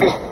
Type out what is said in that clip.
Yeah.